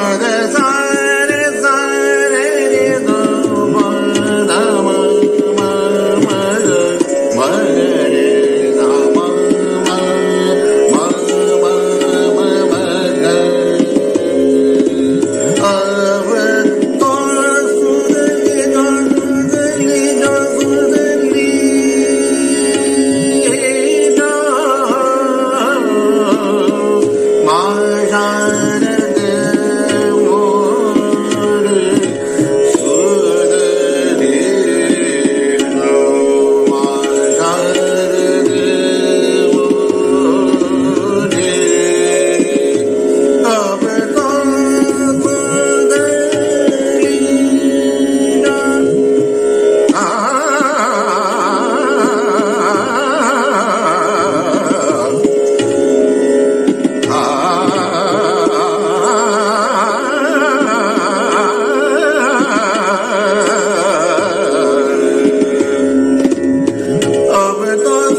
Father's recuerdo